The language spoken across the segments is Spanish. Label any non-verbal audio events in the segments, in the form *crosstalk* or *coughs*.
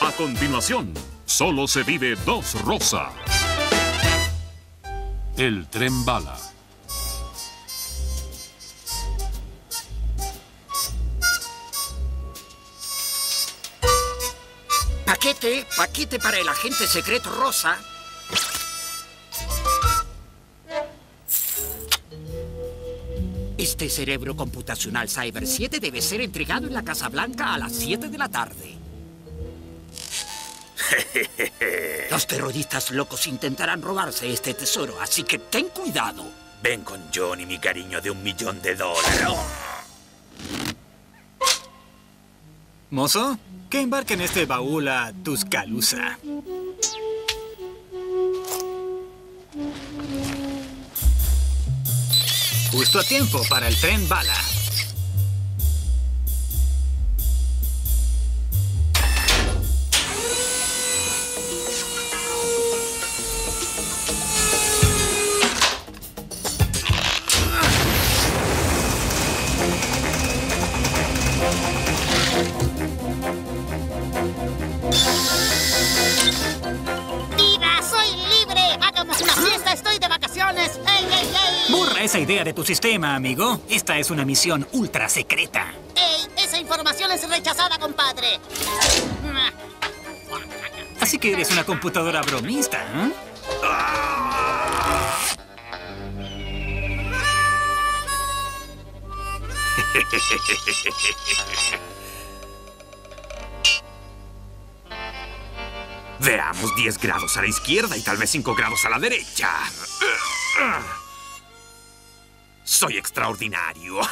A continuación, solo se vive dos rosas. El tren bala. Paquete, paquete para el agente secreto rosa. Este cerebro computacional Cyber 7 debe ser entregado en la Casa Blanca a las 7 de la tarde. *laughs* Los terroristas locos intentarán robarse este tesoro, así que ten cuidado. Ven con Johnny, mi cariño, de un millón de dólares. Mozo, que embarque en este baúl a Tuscaloosa. Justo a tiempo para el tren bala. ¡Ey, ey, ey! Burra esa idea de tu sistema, amigo. Esta es una misión ultra secreta. ¡Ey! Esa información es rechazada, compadre. Así que eres una computadora bromista, ¿eh? Veamos 10 grados a la izquierda y tal vez 5 grados a la derecha. Soy extraordinario. *laughs*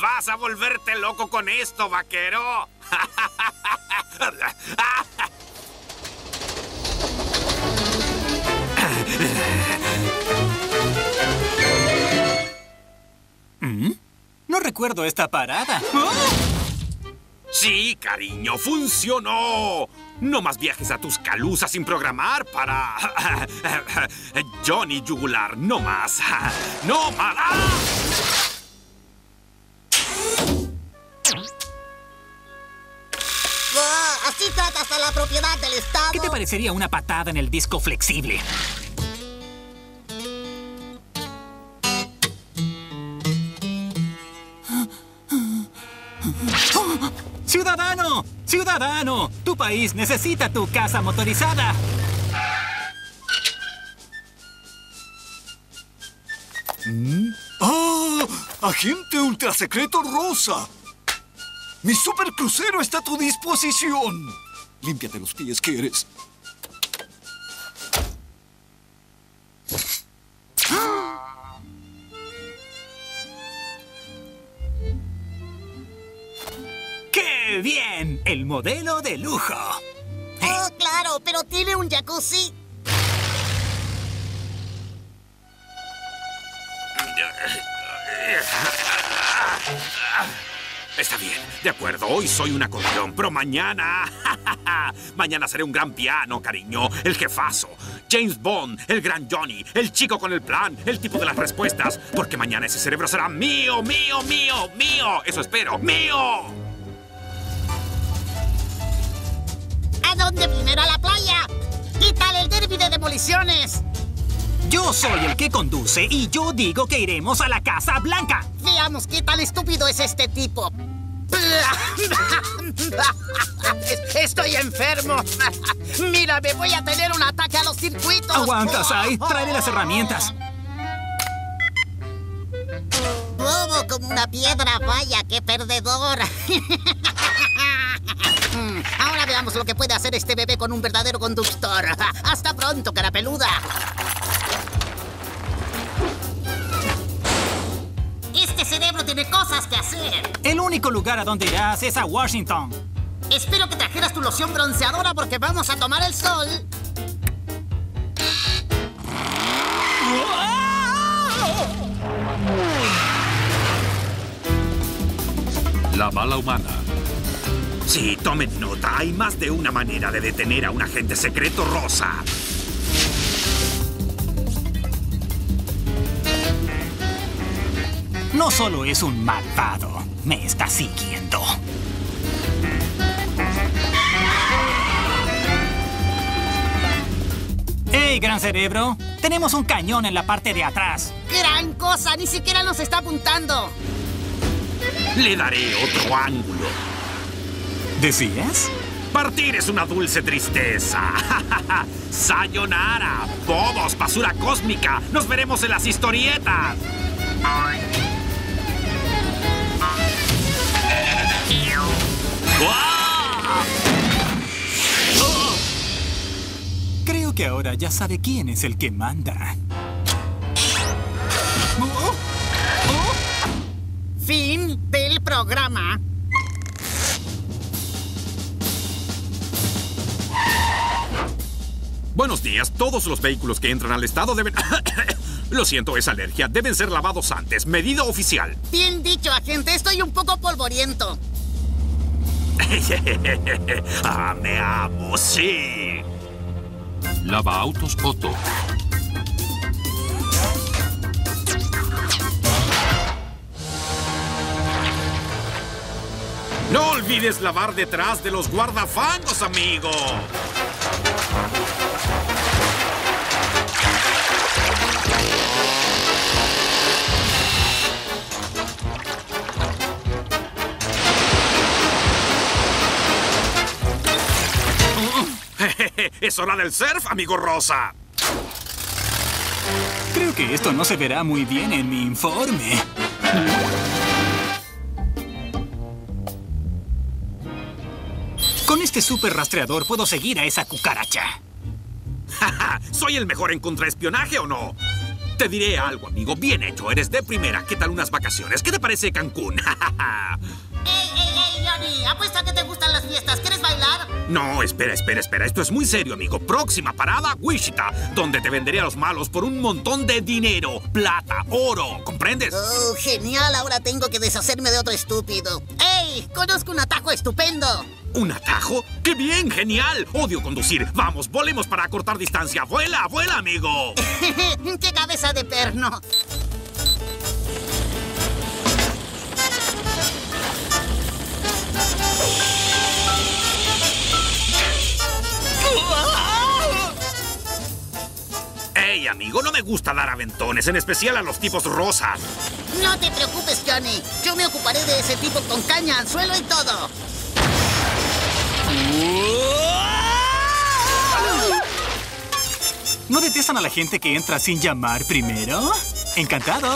Vas a volverte loco con esto, vaquero. *laughs* ¿Mm? No recuerdo esta parada. Sí, cariño, funcionó. No más viajes a tus calusas sin programar para... *laughs* Johnny Yugular, no más. No más. ¡Ah! Ah, así tratas a la propiedad del Estado. ¿Qué te parecería una patada en el disco flexible? ¡Ciudadano! ¡Ciudadano! Tu país necesita tu casa motorizada. ¡Ah! ¡Agente ultrasecreto rosa! ¡Mi supercrucero está a tu disposición! Límpiate los pies, ¿quieres? ¡Qué bien! El modelo de lujo. Oh, claro, pero tiene un jacuzzi. Está bien, de acuerdo, hoy soy un acordeón, pero mañana... *laughs* mañana seré un gran piano, cariño, el jefazo. James Bond, el gran Johnny, el chico con el plan, el tipo de las respuestas. Porque mañana ese cerebro será mío, mío, mío, mío. Eso espero, mío. ¿A dónde primero a la playa? ¿Qué tal el derby de demoliciones? Yo soy el que conduce y yo digo que iremos a la Casa Blanca. Veamos qué tan estúpido es este tipo. *laughs* Estoy enfermo. *laughs* Mira, me voy a tener un ataque a los circuitos. Aguanta, Sai. Tráele las herramientas. Bobo como una piedra, vaya, qué perdedor. *laughs* Veamos lo que puede hacer este bebé con un verdadero conductor. *laughs* Hasta pronto, cara peluda. Este cerebro tiene cosas que hacer. El único lugar a donde irás es a Washington. Espero que trajeras tu loción bronceadora porque vamos a tomar el sol. La bala humana. Sí, tomen nota. Hay más de una manera de detener a un agente secreto rosa. No solo es un malvado, me está siguiendo. ¡Hey, gran cerebro! Tenemos un cañón en la parte de atrás. ¡Gran cosa! ¡Ni siquiera nos está apuntando! Le daré otro ángulo. ¿Decías? Partir es una dulce tristeza. *laughs* Sayonara. Bobos, basura cósmica. Nos veremos en las historietas. ¡Guau! Creo que ahora ya sabe quién es el que manda. Fin del programa. Buenos días. Todos los vehículos que entran al estado deben... *coughs* Lo siento, es alergia. Deben ser lavados antes. Medida oficial. Bien dicho, agente. Estoy un poco polvoriento. *laughs* ah, me amo, sí. Lava autos Otto. No olvides lavar detrás de los guardafangos, amigo. Es hora del surf, amigo Rosa. Creo que esto no se verá muy bien en mi informe. Con este super rastreador puedo seguir a esa cucaracha. ¿Soy el mejor en contraespionaje o no? Te diré algo, amigo. Bien hecho. Eres de primera. ¿Qué tal unas vacaciones? ¿Qué te parece Cancún? ¡Ey, ey, ey, Johnny! Apuesto a que te gustan las fiestas. ¿Quieres bailar? no, espera, espera, espera. Esto es muy serio, amigo. Próxima parada, Wichita, donde te venderé a los malos por un montón de dinero, plata, oro. ¿Comprendes? Oh, genial. Ahora tengo que deshacerme de otro estúpido. ¡Ey! Conozco un atajo estupendo. ¿Un atajo? ¡Qué bien! ¡Genial! Odio conducir. Vamos, volemos para acortar distancia. ¡Vuela, vuela, amigo! *laughs* ¡Qué cabeza de perno! ¡Ey, amigo! No me gusta dar aventones, en especial a los tipos rosas. No te preocupes, Johnny. Yo me ocuparé de ese tipo con caña, anzuelo y todo. ¿No detestan a la gente que entra sin llamar primero? Encantado.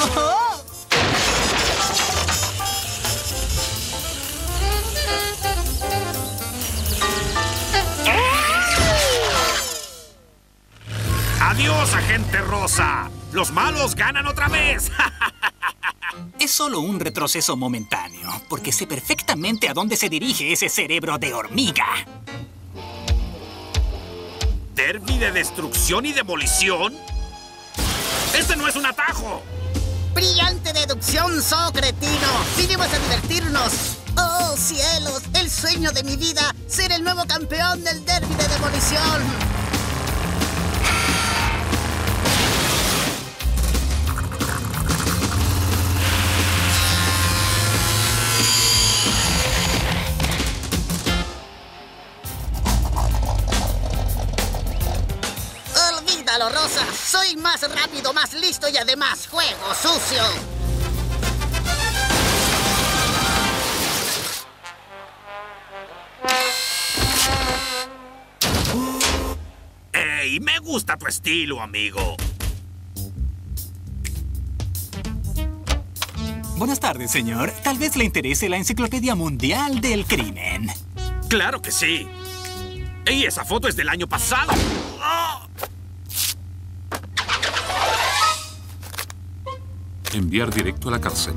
¡Adiós, agente rosa! ¡Los malos ganan otra vez! *laughs* Es solo un retroceso momentáneo, porque sé perfectamente a dónde se dirige ese cerebro de hormiga. ¿Derby de destrucción y demolición? ¡Este no es un atajo! Brillante deducción, so cretino. Vinimos a divertirnos. ¡Oh, cielos! El sueño de mi vida, ser el nuevo campeón del derby de demolición. Soy más rápido, más listo y además juego sucio. ¡Ey! Me gusta tu estilo, amigo. Buenas tardes, señor. Tal vez le interese la Enciclopedia Mundial del Crimen. ¡Claro que sí! ¡Ey! Esa foto es del año pasado. ¡Ah! Enviar directo a la cárcel.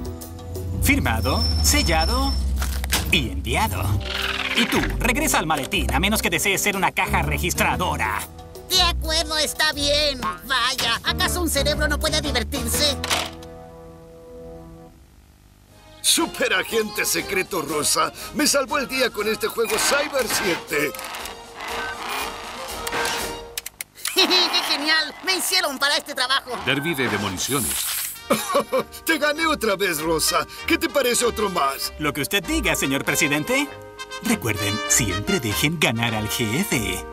Firmado, sellado y enviado. Y tú, regresa al maletín, a menos que desees ser una caja registradora. De acuerdo, está bien. Vaya, ¿acaso un cerebro no puede divertirse? Superagente secreto rosa, me salvó el día con este juego Cyber 7. *laughs* ¡Qué genial! Me hicieron para este trabajo. Derby de demoliciones. *laughs* Te gané otra vez, Rosa. ¿Qué te parece otro más? Lo que usted diga, señor presidente. Recuerden, siempre dejen ganar al jefe.